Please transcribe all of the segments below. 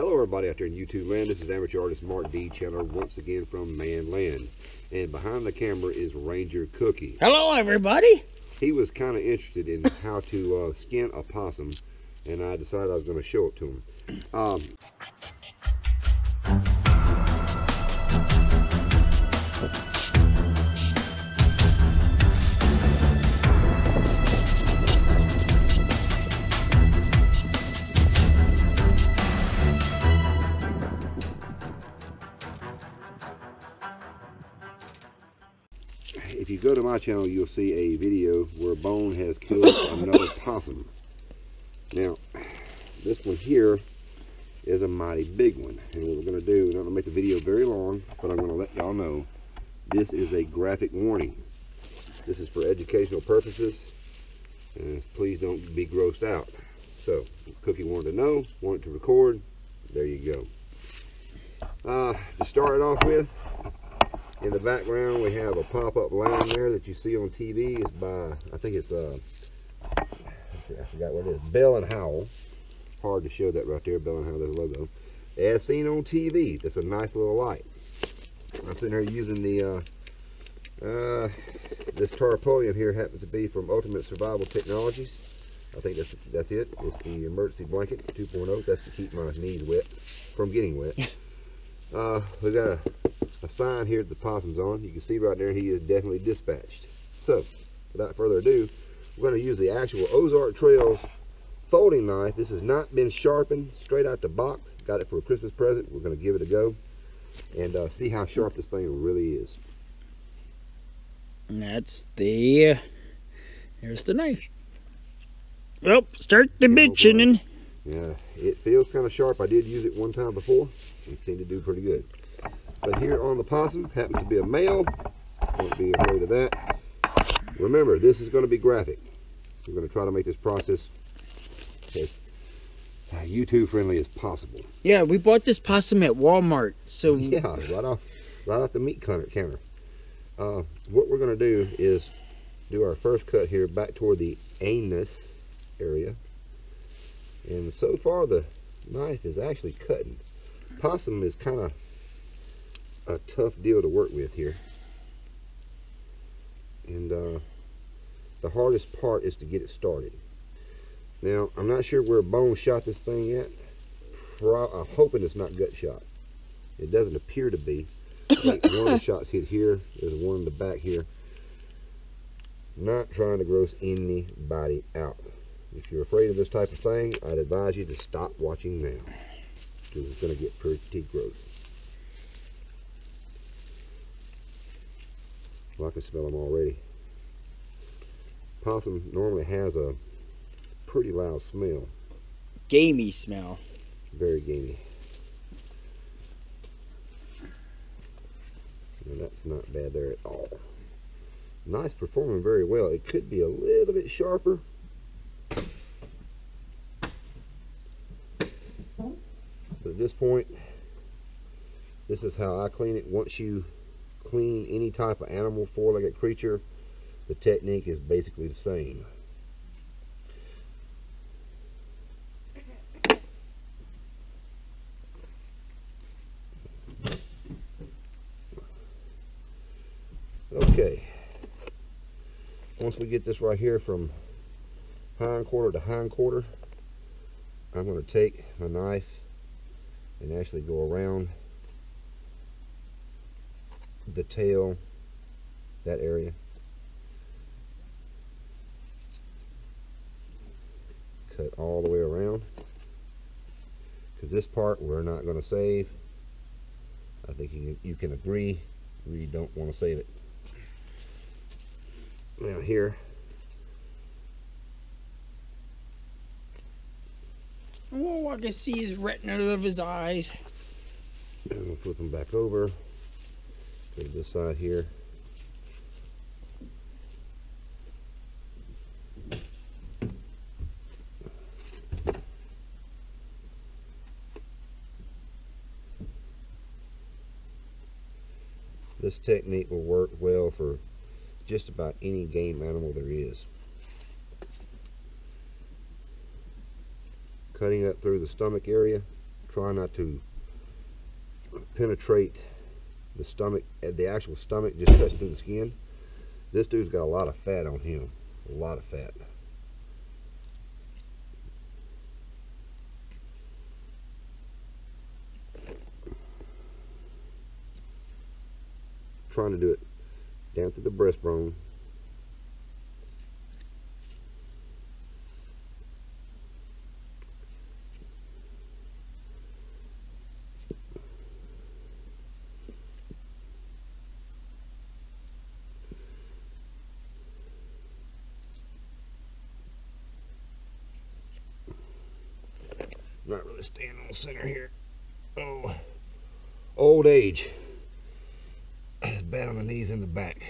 Hello everybody out there in YouTube land. This is amateur artist Mark D. Chandler once again from Man Land. And behind the camera is Ranger Kooky. Hello everybody. He was kind of interested in how to uh, skin a possum and I decided I was going to show it to him. Um, go to my channel, you'll see a video where Bone has killed another possum. Now, this one here is a mighty big one. And what we're going to do, I'm going to make the video very long, but I'm going to let y'all know this is a graphic warning. This is for educational purposes. And please don't be grossed out. So, Kooky wanted to know, wanted to record. There you go. Uh, to start it off with, in the background, we have a pop-up line there that you see on TV. It's by, I think it's, uh, see, I forgot what it is. Bell and Howell. Hard to show that right there, Bell and Howell, a logo. As seen on TV. That's a nice little light. I'm sitting here using the, uh, uh, this tarpaulin here happens to be from Ultimate Survival Technologies. I think that's that's it. It's the emergency blanket 2.0. That's to keep my knees wet from getting wet. Uh, we got a a sign here that the possum's on. You can see right there he is definitely dispatched. So, without further ado, we're going to use the actual Ozark Trails folding knife. This has not been sharpened straight out the box. Got it for a Christmas present. We're going to give it a go and uh, see how sharp this thing really is. That's the, here's the knife. Well, start the bitching. Yeah, it feels kind of sharp. I did use it one time before and seemed to do pretty good. But here on the possum, happens to be a male. Don't be afraid of that. Remember, this is going to be graphic. We're going to try to make this process as uh, YouTube friendly as possible. Yeah, we bought this possum at Walmart. So yeah, right off, right off the meat counter. Uh, what we're going to do is do our first cut here back toward the anus area. And so far the knife is actually cutting. Possum is kind of a tough deal to work with here. And uh, the hardest part is to get it started. Now, I'm not sure where Bone shot this thing yet. I'm hoping it's not gut shot. It doesn't appear to be. one of the shots hit here. There's one in the back here. Not trying to gross anybody out. If you're afraid of this type of thing, I'd advise you to stop watching now. Because it's going to get pretty gross. Well, I can smell them already. Possum normally has a pretty loud smell. Gamey smell. Very gamey. And that's not bad there at all. Nice performing very well. It could be a little bit sharper. But at this point, this is how I clean it. Once you clean any type of animal, four-legged creature, the technique is basically the same. Okay. Once we get this right here from hind quarter to hind quarter, I'm going to take my knife and actually go around the tail, that area. Cut all the way around. Because this part we're not going to save. I think you, you can agree we don't want to save it. Now here, Oh, I can see his retina of his eyes. I'm going to flip him back over to this side here. This technique will work well for just about any game animal there is. Cutting up through the stomach area try not to penetrate the stomach, uh, the actual stomach, just cutting through the skin. This dude's got a lot of fat on him, a lot of fat. Trying to do it down through the breastbone. Not really staying on the center here. Oh, old age. It's bad on the knees and the back.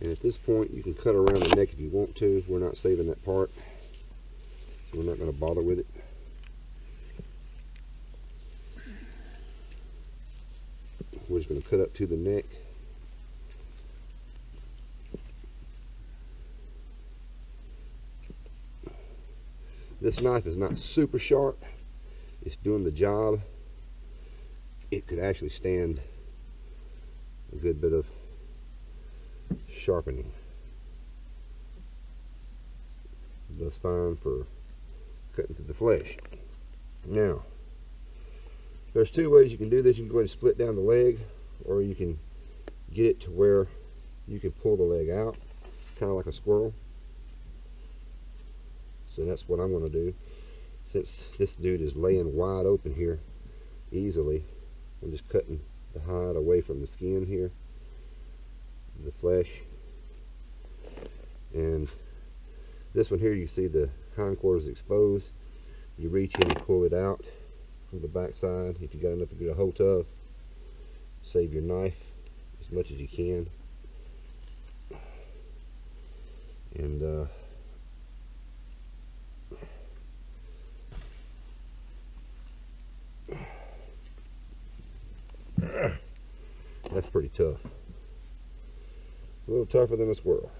And at this point, you can cut around the neck if you want to. We're not saving that part. So we're not going to bother with it. We're just going to cut up to the neck. This knife is not super sharp. It's doing the job. It could actually stand a good bit of sharpening. That's fine for cutting through the flesh. Now, there's two ways you can do this. You can go ahead and split down the leg, or you can get it to where you can pull the leg out, kind of like a squirrel. So that's what I'm going to do. Since this dude is laying wide open here easily, I'm just cutting the hide away from the skin here, the flesh. And this one here, you see the hindquarters exposed. You reach in and pull it out from the back side. If you got enough to get a hold of, save your knife as much as you can. And uh, That's pretty tough. A little tougher than a squirrel.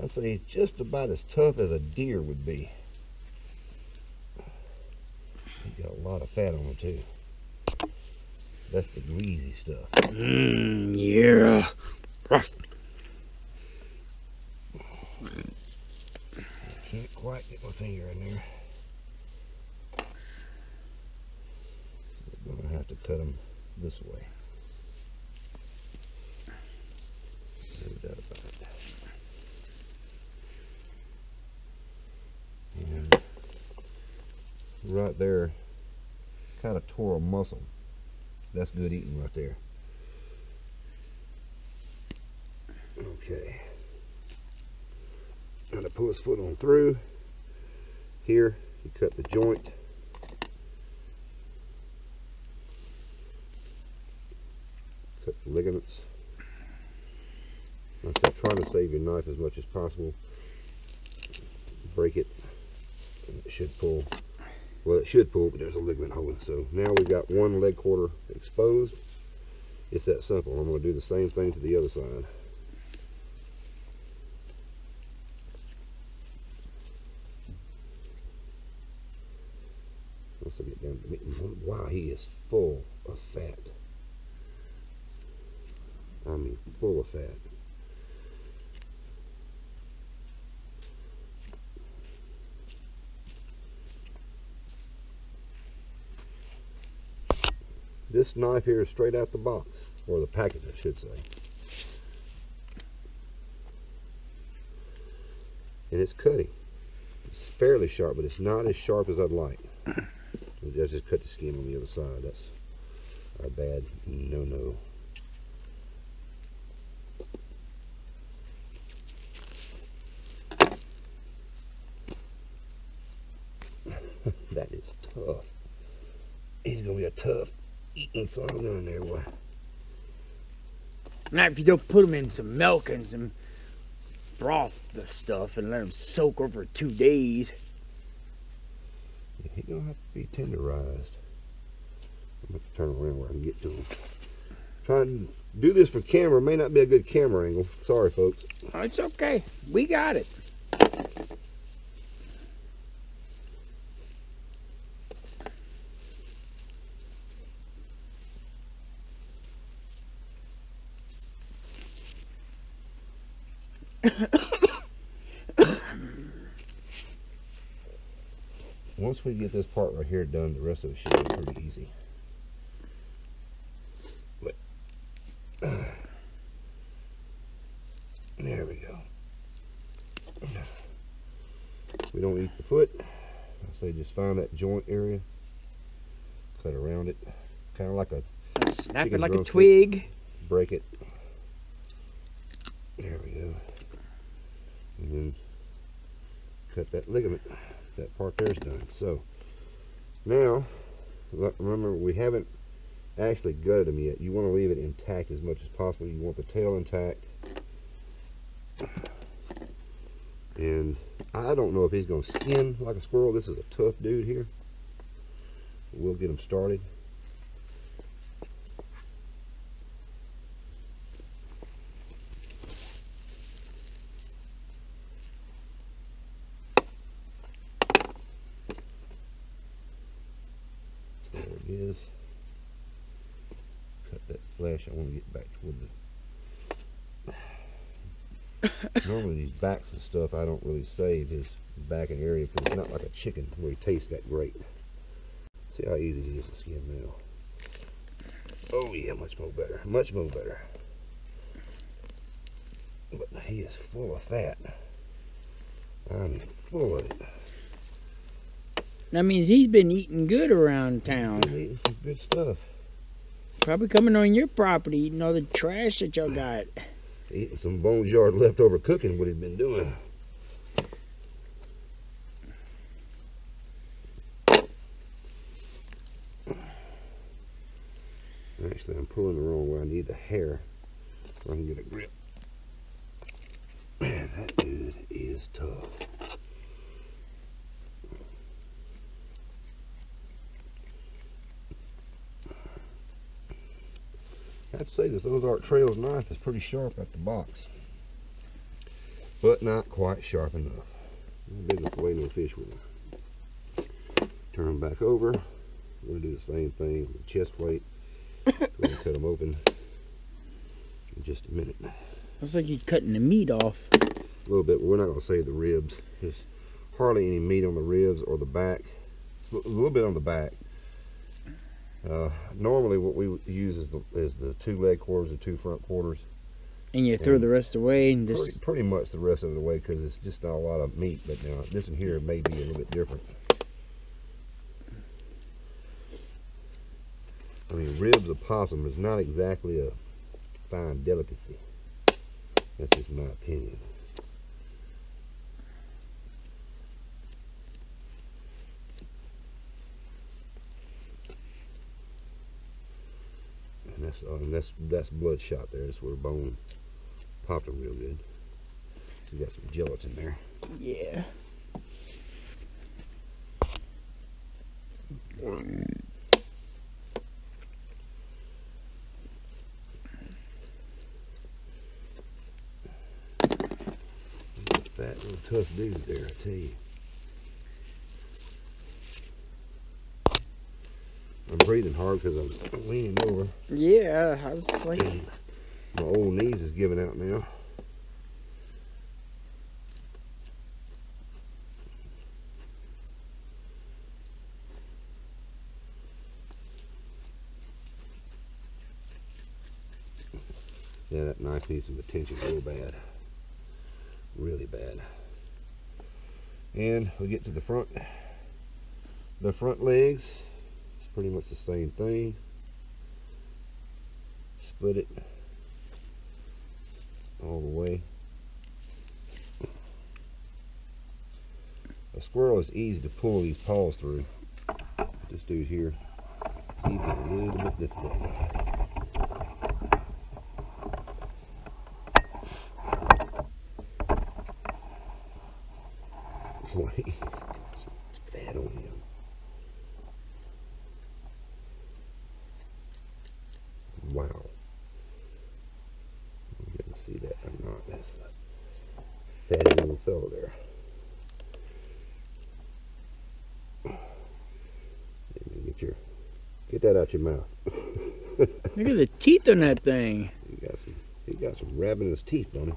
I'd say it's just about as tough as a deer would be. He got a lot of fat on him too. That's the greasy stuff. Mmm, yeah. Can't quite get my finger in there. I'm gonna have to cut them this way. No doubt about it. And right there, kind of tore a muscle. That's good eating right there. Okay. To pull his foot on through. Here, you cut the joint. Cut the ligaments. Like I said, trying to save your knife as much as possible. Break it. It should pull. Well, it should pull, but there's a ligament holding. So now we've got one leg quarter exposed. It's that simple. I'm going to do the same thing to the other side. Let's get down. to Wow, he is full of fat. I mean, full of fat. This knife here is straight out the box, or the package, I should say. And it's cutting. It's fairly sharp, but it's not as sharp as I'd like. I just cut the skin on the other side. That's a bad no-no. that is tough. He's gonna be a tough eating son in there, boy. Now, if you don't put them in some milk and some broth the stuff and let them soak over two days. He gonna have to be tenderized. I'm gonna have to turn around where I can get to him. Trying to do this for camera may not be a good camera angle. Sorry, folks. Oh, it's okay. We got it. Once we get this part right here done, the rest of it should be pretty easy. But there we go. We don't eat the foot. I say just find that joint area, cut around it, kind of like a Snap it like a twig. break it. There we go. And then cut that ligament. That part there's done. So now, remember we haven't actually gutted them yet. You want to leave it intact as much as possible. You want the tail intact. And I don't know if he's going to skin like a squirrel. This is a tough dude here. We'll get him started. There it is. Cut that flesh. I want to get back toward the. Normally these backs and stuff I don't really save his back and area because it's not like a chicken where he tastes that great. See how easy it is to skin now. Oh yeah, much more better. Much more better. But he is full of fat. I'm full of it. That means he's been eating good around town. Eating some good stuff. Probably coming on your property, eating all the trash that y'all got. Eating some bones yard leftover cooking, what he's been doing. Actually, I'm pulling the wrong way. I need the hair so I can get a grip. Man, that dude is tough. I'd say this Ozark Trails knife is pretty sharp at the box, but not quite sharp enough. Big enough to no fish with it. Turn them back over. We're gonna do the same thing with the chest plate. Go ahead and cut them open in just a minute. Looks like he's cutting the meat off. A little bit, but we're not gonna save the ribs. There's hardly any meat on the ribs or the back. It's a little bit on the back. Uh, normally, what we use is the is the two leg quarters, the two front quarters. And you throw And the rest away and pretty, just pretty much the rest of it away because it's just not a lot of meat. But now this one here may be a little bit different. I mean, ribs of possum is not exactly a fine delicacy. That's just my opinion. That's uh, and that's that's bloodshot there. That's where the bone popped them real good. You got some gelatin there. yeah. Fat little tough dude there, I tell you. Breathing hard because I'm leaning over. Yeah, I was like, and My old knees is giving out now. Yeah, that knife needs some attention real bad. Really bad. And we get to the front. The front legs pretty much the same thing. Split it all the way. A squirrel is easy to pull these paws through. This dude here a little bit difficult. get that out your mouth. Look at the teeth on that thing. He got some he got some rabbit in his teeth, don't he?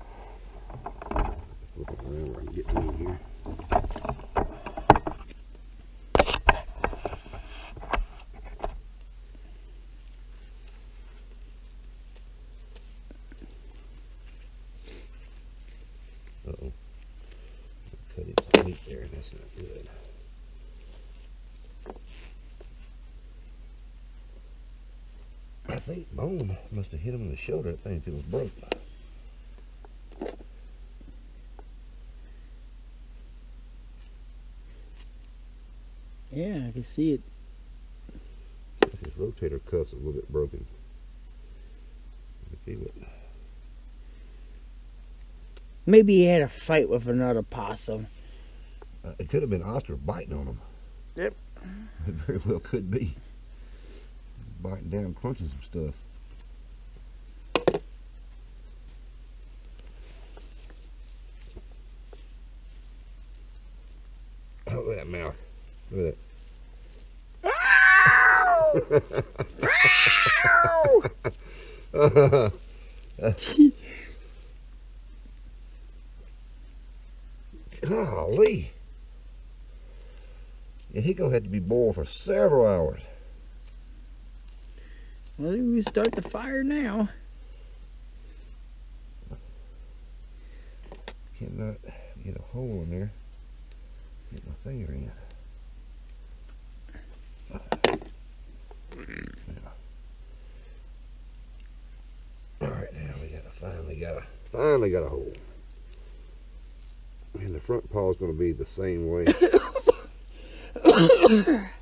Flip it around where I can get to him here. Uh-oh. Cut his meat there, that's not good. I think Bone must have hit him in the shoulder, that thing, if it was broke. Yeah, I can see it. His rotator cuff's a little bit broken. Feel it. Maybe he had a fight with another possum. Uh, it could have been Oscar biting on him. Yep. It very well could be. Biting down, crunching some stuff. Oh, look at that mouth. Look at that. Golly. Yeah, he gonna have to be boiled for several hours. Well, we start the fire now. Cannot get a hole in there. Get my finger in. All right, now we got a finally got a finally got a hole. And the front paw is going to be the same way.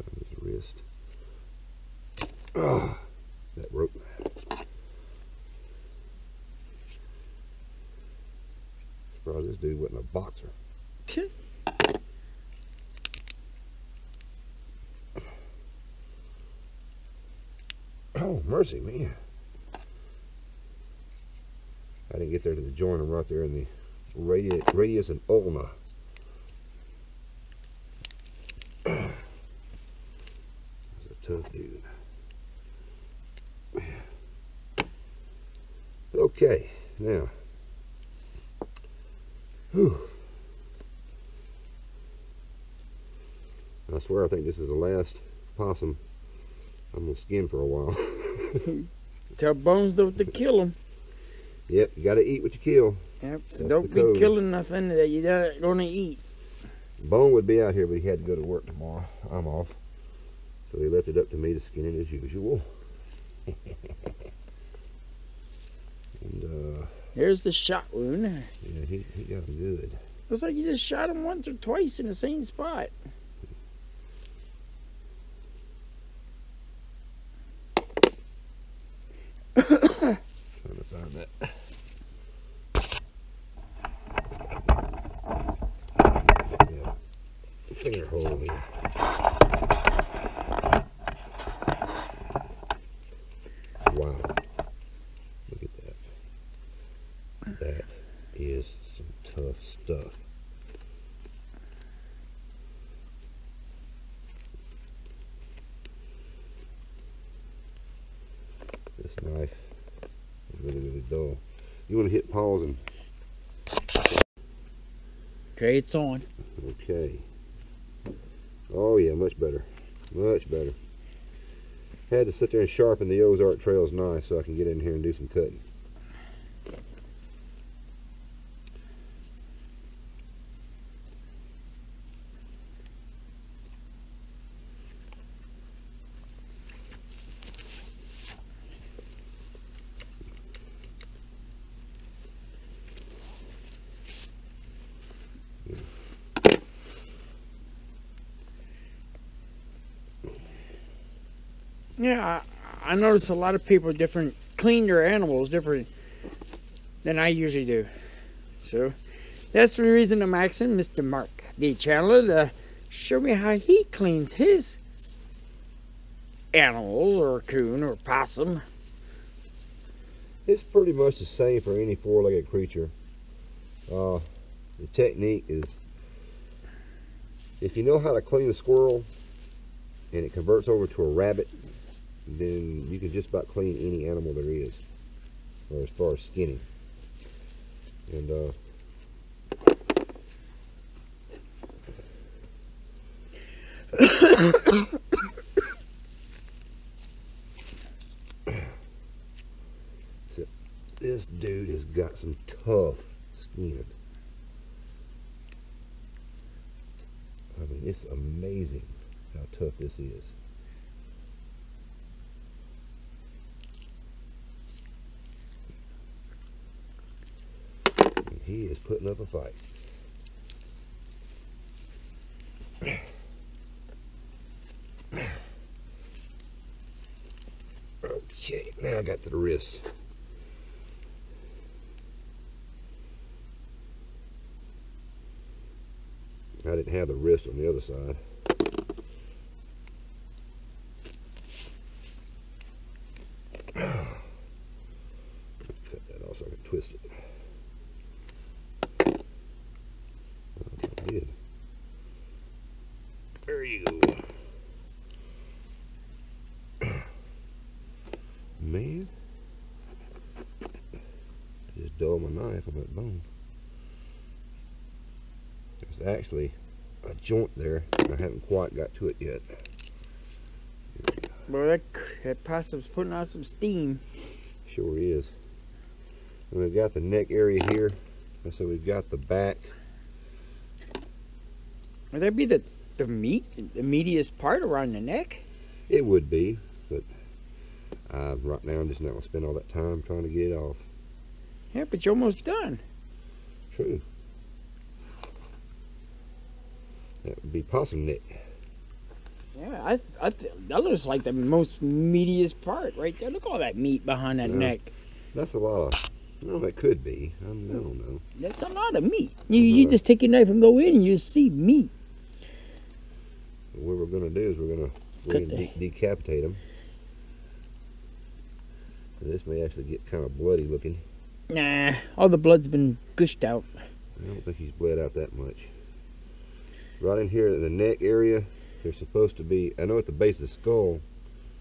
on his wrist. Oh, that broke. Surprised this dude wasn't a boxer. Oh, mercy, man. I didn't get there to the joint. I'm right there in the radius, radius and ulna. He's a tough dude. Okay, now. Whew. I swear I think this is the last possum I'm gonna skin for a while. Tell Bones don't to kill him. yep, you gotta eat what you kill. Yep. So That's don't be code. killing nothing that you're not gonna eat. Bone would be out here, but he had to go to work tomorrow. I'm off. So he left it up to me to skin it as usual. and uh, There's the shot wound. yeah, he, he got him good. Looks like you just shot him once or twice in the same spot. Trying to find that. Yeah. Finger hole here. Wow. Look at that. That is some tough stuff. This knife is really, really dull. You want to hit pause and Okay, it's on. Okay. Oh yeah, much better. Much better. Had to sit there and sharpen the Ozark Trails knife so I can get in here and do some cutting. Yeah, I, I notice a lot of people different clean their animals different than I usually do. So that's the reason I'm asking Mr. Mark D. Chandler to show me how he cleans his animals or coon or possum. It's pretty much the same for any four-legged creature. Uh, the technique is, if you know how to clean a squirrel and it converts over to a rabbit, then you can just about clean any animal there is, or as far as skinning. And uh, this dude has got some tough skin. I mean, it's amazing how tough this is. He is putting up a fight. Okay, now I got to the wrist. I didn't have the wrist on the other side. Cut that off so I can twist it. I did. There you go. Man. Just dull my knife on that bone. There's actually a joint there. and I haven't quite got to it yet. Well, that, that possum's putting out some steam. Sure is. And we've got the neck area here. And so we've got the back. Would that be the, the meat, the meatiest part around the neck? It would be, uh, right now I'm just not going to spend all that time trying to get it off. Yeah, but you're almost done. True. That would be possum neck. Yeah, I, I th- that looks like the most meatiest part right there. Look at all that meat behind that Yeah. neck. That's a lot of, well, that could be. I don't, I don't know. That's a lot of meat. You you Mhm. just take your knife and go in and you see meat. What we're going to do is we're going to gonna de- decapitate them. This may actually get kind of bloody looking. Nah, all the blood's been gushed out. I don't think he's bled out that much. Right in here in the neck area, there's supposed to be, I know at the base of the skull,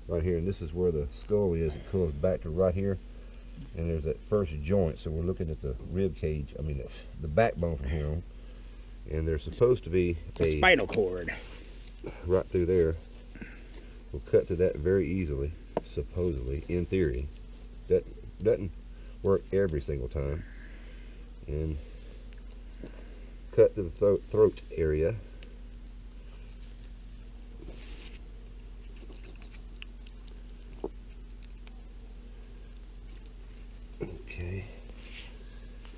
right here, and this is where the skull is, it goes back to right here, and there's that first joint, so we're looking at the rib cage, I mean, the, the backbone from here on, and there's supposed to be The a, spinal cord. right through there, we'll cut through that very easily, supposedly, in theory. Doesn't work every single time. And cut to the throat area. Okay.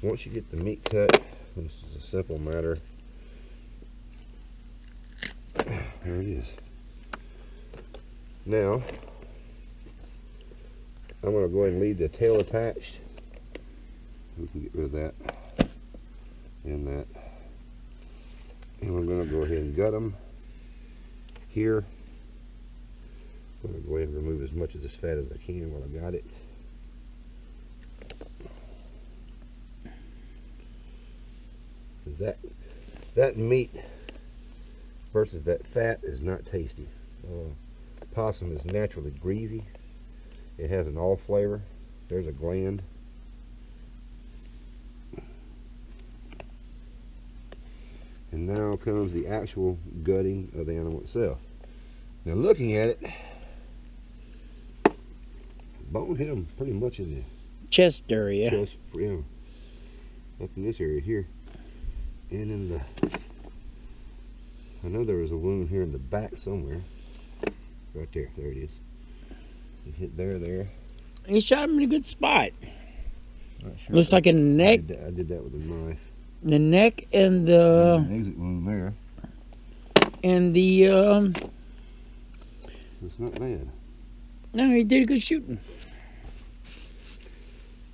Once you get the meat cut, this is a simple matter. There it is. Now, I'm going to go ahead and leave the tail attached. We can get rid of that and that. And we're going to go ahead and gut them here. I'm going to go ahead and remove as much of this fat as I can while I got it. Because that, that meat versus that fat is not tasty. Uh, possum is naturally greasy. It has an all flavor. There's a gland. And now comes the actual gutting of the animal itself. Now looking at it, bone hit him pretty much in the Chest area. chest, yeah, up in this area here, and in the. I know there was a wound here in the back somewhere. Right there, there it is. It hit there, there. He shot him in a good spot. Sure Looks like a neck, did, that, I did that with a knife. the neck and the An exit wound there. and the um It's not bad. No, he did a good shooting.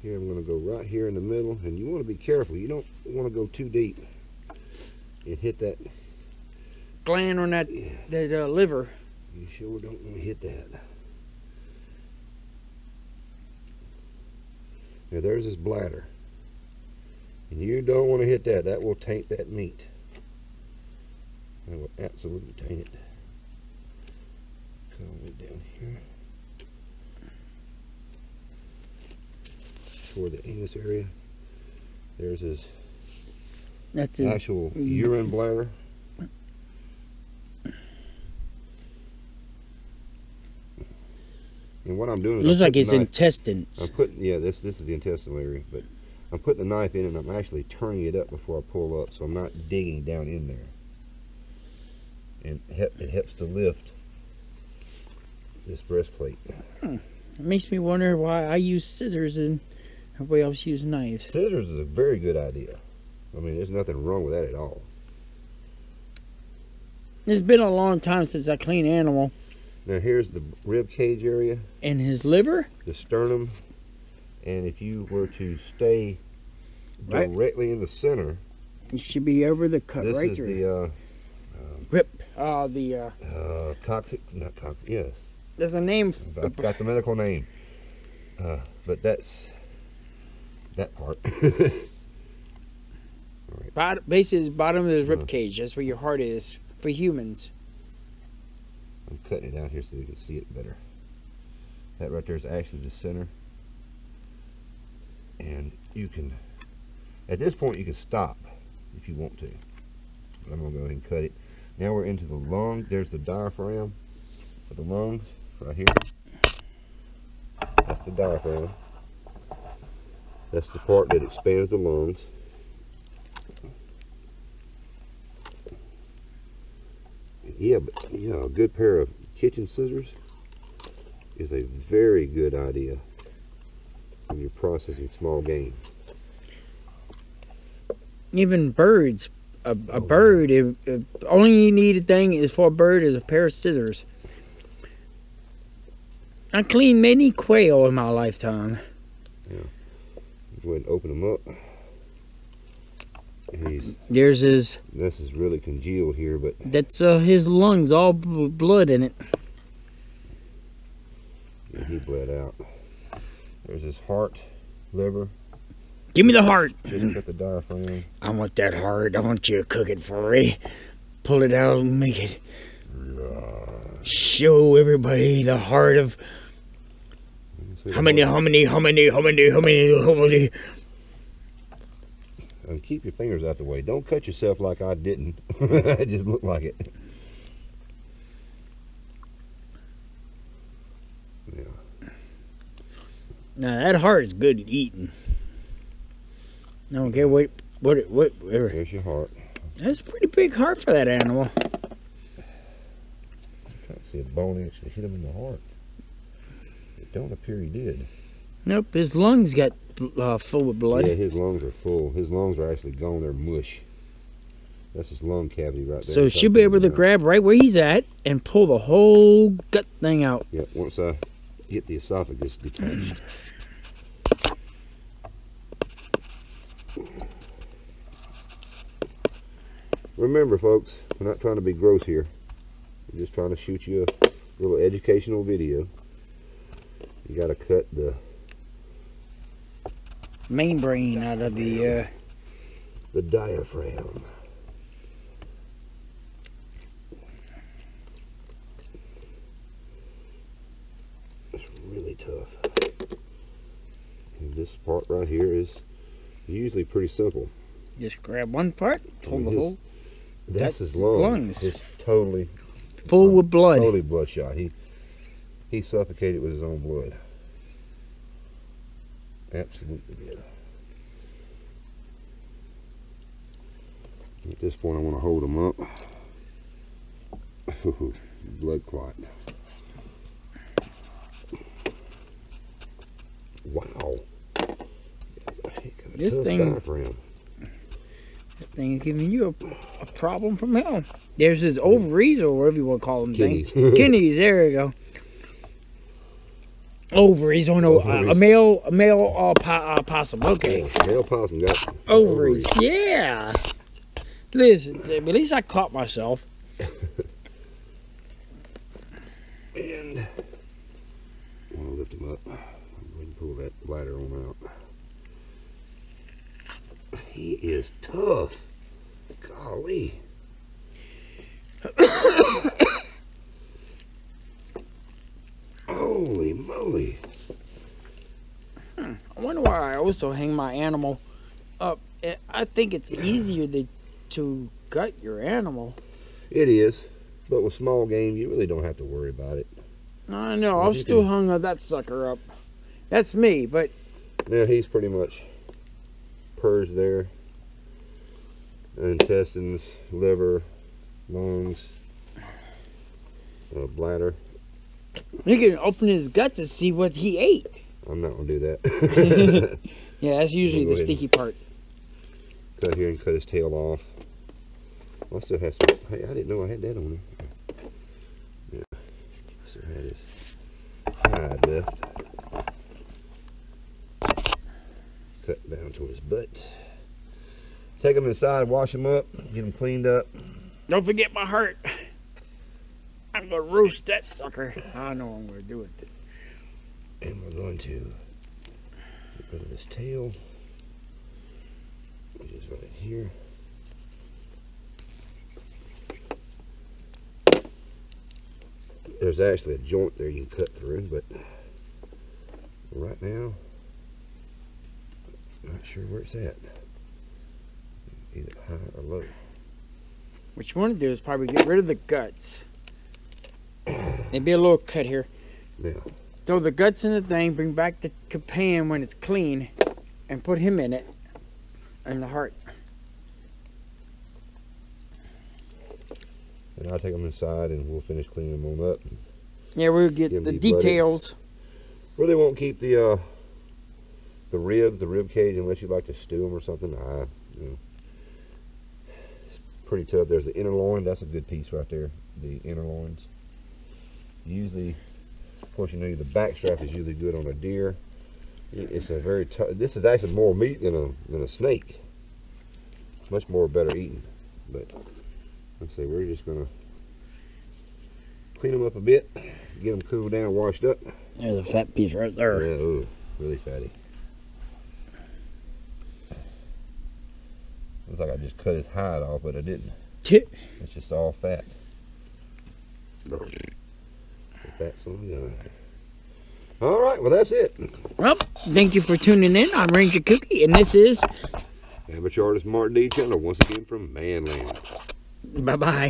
Here I'm going to go right here in the middle, and you want to be careful. You don't want to go too deep and hit that. Gland on that that uh, liver. You sure don't want to hit that. Now there's his bladder. And you don't want to hit that. That will taint that meat. That will absolutely taint it. Come way down here. Toward the anus area. There's his That's his. actual Mm. urine bladder. And what I'm doing is looks I'm like his intestines. I'm putting yeah, this this is the intestinal area, but I'm putting the knife in and I'm actually turning it up before I pull up, so I'm not digging down in there. And it it helps to lift this breastplate. Hmm. It makes me wonder why I use scissors and everybody else use knives. Scissors is a very good idea. I mean, there's nothing wrong with that at all. It's been a long time since I cleaned animal. Now here's the rib cage area, And his liver? the sternum, and if you were to stay Right. directly in the center, It should be over the cut this right is through. the uh, Rip. Uh, the, uh, uh, coccyx, not coccyx, yes, there's a name. I forgot the medical name. Uh, but that's that part. Bot- basically, the bottom of his rib Uh. cage. That's where your heart is for humans. I'm cutting it out here so you can see it better. That right there is actually the center. And you can, at this point, you can stop if you want to. But I'm to go ahead and cut it. Now we're into the lung. There's the diaphragm for the lungs right here. That's the diaphragm. That's the part that expands the lungs. Yeah, but yeah, a good pair of kitchen scissors is a very good idea when you're processing small game. Even birds. A, a Oh, bird, if, if only you need a thing is for a bird is a pair of scissors. I cleaned many quail in my lifetime. Yeah. Go ahead and open them up. He's There's his, this is really congealed here, but that's uh, his lungs, all blood in it. yeah, he bled out. There's his heart, liver, Give me the heart. just got the diaphragm. I want that heart. I want you to cook it for me. Pull it out and make it. Show everybody the heart of how many, how many, how many, how many, how many, how many. And keep your fingers out the way. Don't cut yourself like I didn't. it just looked like it. Yeah. Now that heart is good at eating. I don't care what, what, it- what, whatever. There's your heart. That's a pretty big heart for that animal. I can't see a bone actually hit him in the heart. It don't appear he did. Nope, his lungs got uh, full with blood. Yeah, his lungs are full. His lungs are actually gone. They're mush. That's his lung cavity right there. so she'll be able to grab right where he's at and pull the whole gut thing out. Yeah, once I get the esophagus detached. Remember, folks, we're not trying to be gross here. We're just trying to shoot you a little educational video. You got to cut the Main brain out of the. Uh, the diaphragm. It's really tough. And this part right here is usually pretty simple. just grab one part, pull the whole That's, That's his lungs. lungs. It's totally, full with blood. totally bloodshot. He he suffocated with his own blood. Absolutely did. At this point, I want to hold him up. Blood clot. Wow. This thing-. This thing is giving you a, a problem from hell. There's his ovaries or whatever you want to call them. thing. Kidneys. Kidneys. There you go. Ovaries on a, a, a male a male uh, po- uh, possum. Okay. Male possum got Ovaries. Yeah. Listen, at least I caught myself. And I'll lift him up. I'm going to pull that ladder on out. He is tough. Golly. Holy moly. I wonder why I also hang my animal up. Eh, I think it's easier to, to gut your animal. It is. But with small game, you really don't have to worry about it. I know. I've still can- hung that sucker up. That's me, but Now he's pretty much purged there. Intestines, liver, lungs, uh, bladder. You can open his gut to see what he ate. I'm not gonna do that. Yeah, that's usually the sticky part. cut here and cut his tail off. I still have some. Hey, I didn't know I had that on there. Yeah, still had his hide left. Cut down to his butt. Take him inside, wash him up, get him cleaned up. Don't forget my heart. I'm gonna roast that sucker. I know I'm gonna do it. And we're going to get rid of this tail. Which is right here. There's actually a joint there you can cut through, but right now, not sure where it's at. Either high or low. What you want to do is probably get rid of the guts. Maybe a little cut here. Now, Throw the guts in the thing, bring back the pan when it's clean, and put him in it. And the heart. and I'll take them inside and we'll finish cleaning them up. Yeah, we'll get the me bloody- details. Really won't keep the uh, the ribs, the rib cage, unless you like to stew them or something. I, you know, it's pretty tough. There's the inner loin. That's a good piece right there. The inner loins. Usually, of course, you know the back strap is usually good on a deer. It's a very tough. This is actually more meat than a than a snake. Much more better eating. But like I say, we're just gonna clean them up a bit, get them cooled down, washed up. There's a fat piece right there. Yeah, ooh, really fatty. Looks like I just cut his hide off, but I didn't. Tip. It's just all fat. The fat's on the. All right, well that's it. Well, thank you for tuning in. I'm Ranger Kooky, and this is Amateur artist Martin D. Chandler once again from Manland. bye bye.